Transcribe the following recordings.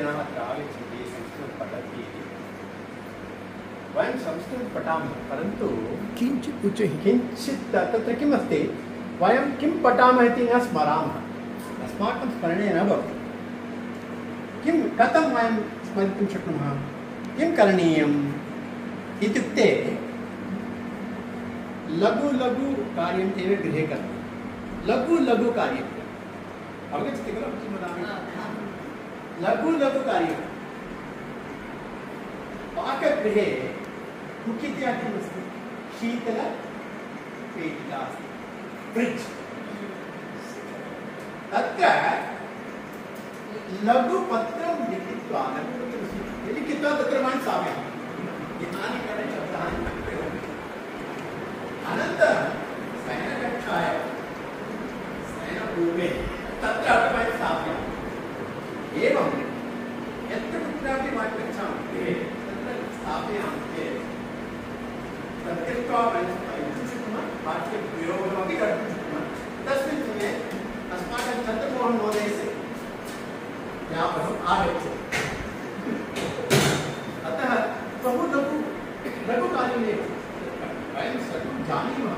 जनाः आगच्छन्ति संस्कृतं पठन्ति वयं संस्कृतं पठामः परन्तु किञ्चित् उच्चैः। किञ्चित् तत्र किम् अस्ति वयं किं पठामः इति न स्मरामः। अस्माकं स्मरणे न भवति। किं कथं वयं स्मर्तुं शक्नुमः? किं करणीयम्? इत्युक्ते लघु लघु कार्यम् एव गृहे करणीयं लघु लघु कार्यम्। अवगच्छति खलु? किं वदामि? लघु लघु कार्यं पाकगृहे मुख्यतया किम् अस्ति शीतलपेटिका अस्ति। फ्रिड्ज् तत्र लघुपत्रं लिखित्वा लघुपत्रं लिखित्वा तत्र वयं स्थापयामः इमानि शब्दानि उपयोगं अनन्तरं शयनकक्षायां शयनपूर्वे तत्र अपि वयं स्थापयामः एवं यत्र कुत्रापि वयं गच्छामः गृहे तत्र स्थापयामः चेत् तत् कृत्वा वयं वयं शक्नुमः वाक्यप्रयोगमपि कर्तुं शक्नुमः तस्मिन् समये अस्माकं चन्द्रमोहन महोदयस्य ज्ञापकम् आगच्छति अतः बहु लघु लघुकार्यमेव वयं सर्वं जानीमः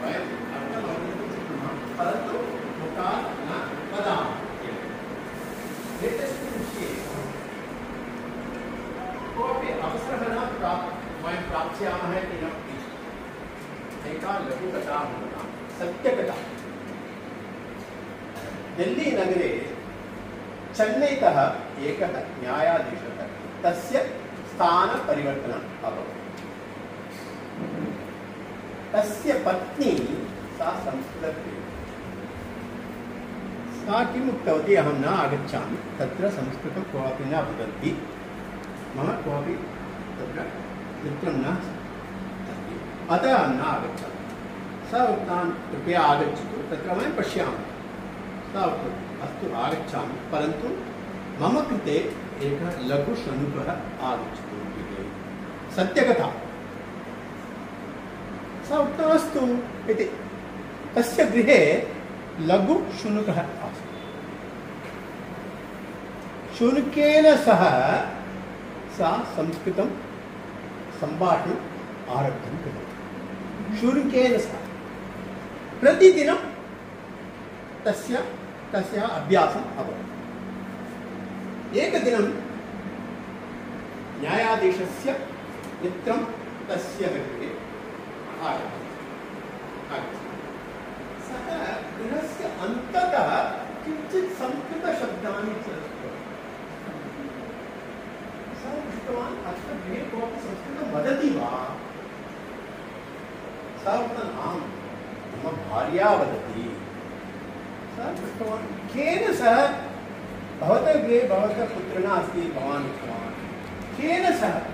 वयम् अर्थम् अवगन्तुं शक्नुमः परन्तु मुखात् न वदामः एव। एतस्मिन् विषये कोऽपि अवसरः न प्राप् वयं प्राप्स्यामः इति न? एका लघुकथा भवतां सत्यकथा दिल्लीनगरे चेन्नैतः एकः न्यायाधीशः तस्य स्थानपरिवर्तनम् अभवत्। तस्य पत्नी सा संस्कृतप्रिया सा किम् उक्तवती? अहं न आगच्छामि। तत्र संस्कृतं कोऽपि न वदन्ति। मम कोऽपि तत्र न अतः अहं न आगच्छामि। सा उक्तवान् कृपया आगच्छतु। तत्र वयं पश्यामः। सा उक्तवती, अस्तु, आगच्छामि। परन्तु मम कृते एकः लघुशनुकः आगच्छतु। सत्यकथा। सा उक्तम् अस्तु इति। तस्य गृहे लघुशुनकः आसीत्। शुनकेन सह सा संस्कृतं सम्भाषणम् आरब्धं कृतवती शुनकेन सह। प्रतिदिनं तस्य, तस्याः अभ्यासम् अभवत्। एकदिनं न्यायाधीशस्य मित्रं तस्य गृहे आगतम् सः गृहस्य अन्ततः किञ्चित् संस्कृतशब्दानि सः अत्र गृहे कोऽपि संस्कृतं वदति वा? सः उक्तवान् मम भार्या वदति। सः पृष्टवान् केन सह भवतः गृहे भवतः अस्ति, भवान् उक्तवान्। केन सह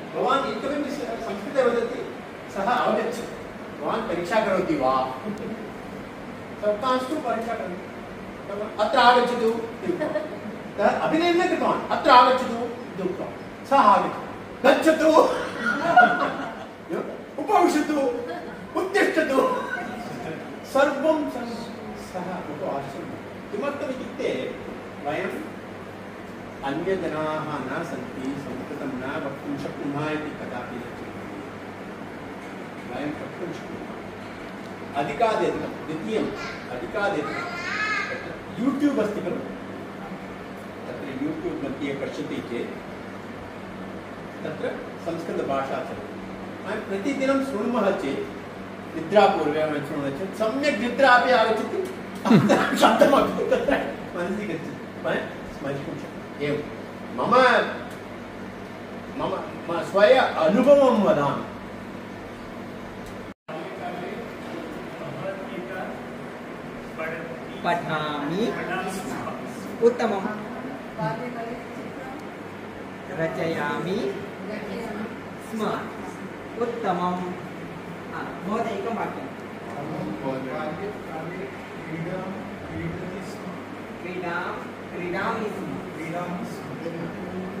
भवान् इतोपि संस्कृते वदति, सः अवगच्छति। भवान् परीक्षा करोति वा? सप्तांस्तु परीक्षा करोति। अत्र आगच्छतु सः अभिनयं न कृतवान्। अत्र आगच्छतु इति उक्तवान्। सः आगच्छति। गच्छतु। उपविशतु। उत्तिष्ठतु। सर्वं सः उपवासं किमर्थम् वयम् अन्यजनाः न सन्ति, संस्कृतं न वक्तुं शक्नुमः इति कदापि न शक्नुमः मध्ये पश्यति चेत् तत्र संस्कृतभाषा चलति वयं प्रतिदिनं शृण्मः चेत् निद्रापूर्वे वयं शृण्मः चेत् सम्यक् निद्रा अपि आगच्छति मम मम स्वय अनुभवं वदामि पठामि उत्तमं रचयामि स्म उत्तमं महोदय एकं वाक्यं क्रीडां क्रीडामि स्म पठामि अहं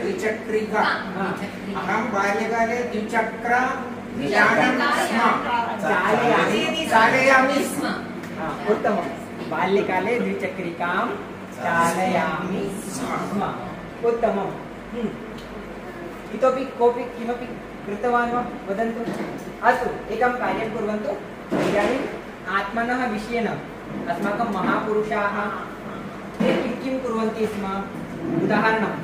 द्विचक्रिका अहं बाल्यकाले द्विचक्र चालयामि स्म उत्तमं बाल्यकाले द्विचक्रिकां चालयामि स्म उत्तमं हम्म। इतोपि कोऽपि किमपि कृतवान् वा वदन्तु अस्तु एकं कार्यं कुर्वन्तु इदानीम् ते किं कुर्वन्ति स्म? उदाहरणं,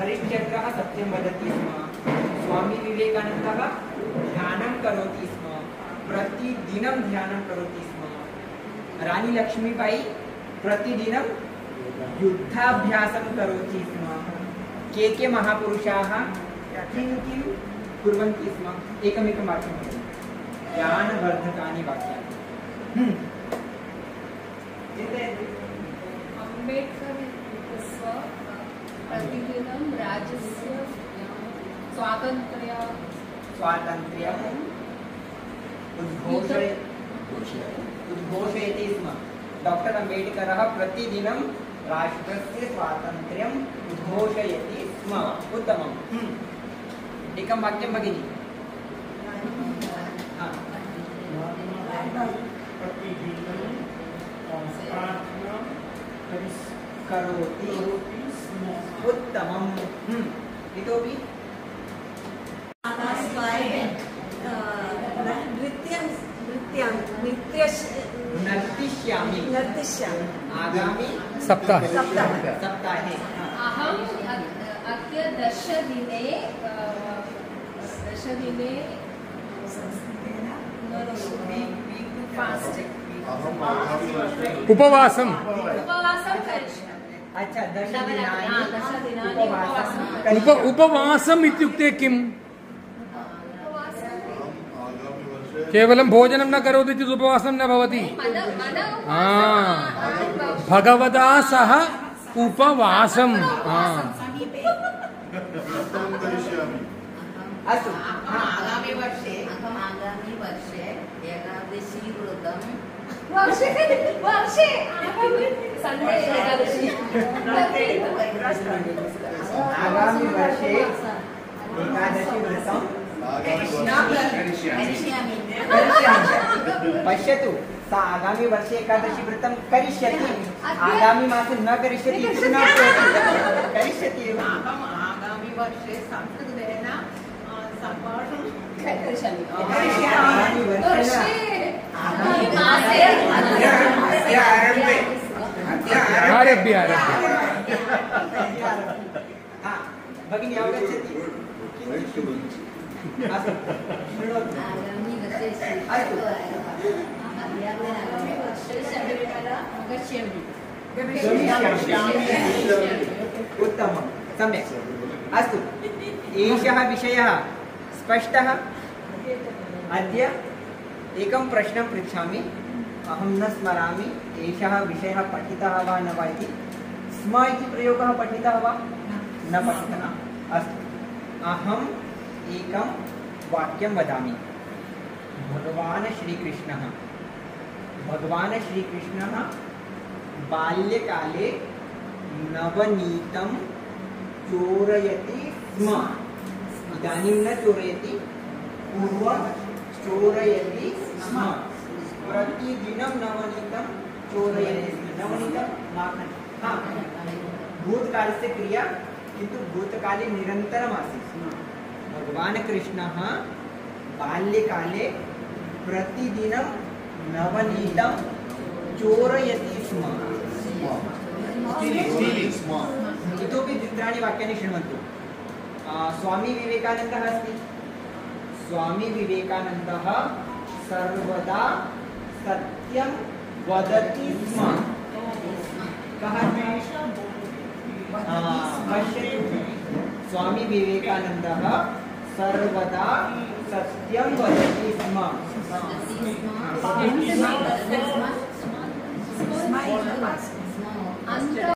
हरिश्चन्द्रः सत्यं वदति स्म। स्वामी विवेकानन्दः ध्यानं करोति स्म। प्रतिदिनं ध्यानं करोति स्म। रानी लक्ष्मीबाई प्रतिदिनं युद्धाभ्यासं करोति स्म। के के महापुरुषाः किं किं कुर्वन्ति स्म? एकमेकं वाक्यं ज्ञानवर्धकानि वाक्यानि। हम्म। चिन्तयतु अम्बेडकर् इत्यस्य प्रतिदिनं राज्यस्य स्वातन्त्र्य स्वातन्त्र्यम् उद्घोषय उद्घोषयति स्म डाक्टर् अम्बेड्करः प्रतिदिनं राष्ट्रस्य स्वातन्त्र्यम् उद्घोषयति स्म उत्तमम् हम्म। एकं वाक्यं भगिनि हा। करोति उत्तमम्। इतोपि नृत्यं नृत्यं नृत्य नर्तिष्यामि। नर्तिष्यामि। आगामि सप्ताहे। सप्ताहे। सप्ताहे। अहम् अद्य दशदिने दशदिने फास्टिङ्ग् उपवासं। उपवासं करिष्यामि। अच्छा उप करिष्यामि। इत्युक्ते किम्? केवलं भोजनं न करोति चेत् उपवासं न भवति। भगवता सह उपवासं। आ, अस्तु हा। आगामि वर्षे अहम् आगामि वर्षे एकादशी व्रतं वर्षे वर्षे। सन्डे एकादशी। आगामि वर्षे एकादशी व्रतं करिष्यामि करिष्यामि पश्यतु सा आगामि वर्षे एकादशी व्रतं करिष्यति। आगामि मासे न करिष्यति इति न करिष्यति। एव। अहम् आगामि वर्षे संस्कृतेन सम्भाषणं करिष्यामि। आगामि वर्षे भगिनी अवगच्छति अस्तु गच्छामि उत्तमं। सम्यक्। अस्तु एषः विषयः स्पष्टः। अद्य एकं प्रश्नं पृच्छामि। अहं न स्मरामि। एषः विषयः पठितः वा न वा स्म इति प्रयोगः पठितः वा? न पठितः। अस्तु। अहम् एकं वाक्यं वदामि। भगवान् श्रीकृष्णः। भगवान् श्रीकृष्णः बाल्यकाले नवनीतं चोरयति स्म। इदानीं न चोरयति, पूर्वं चोरयति स्म प्रतिदिनं नवनीतं चोरयति। स्म नवनीतं माखन्। हा। भूतकालस्य क्रिया किन्तु भूतकाले निरन्तरम् आसीत् भगवान् कृष्णः बाल्यकाले प्रतिदिनं नवनीतं चोरयति स्म। इतोपि द्वित्राणि वाक्यानि शृण्वन्तु। स्वामी विवेकानन्दः अस्ति। स्वामी विवेकानंद सर्वदा सत्यं वदति स्म कः आ, पश्यतु स्वामी विवेकानन्दः सर्वदा सत्यं वदति स्म अंत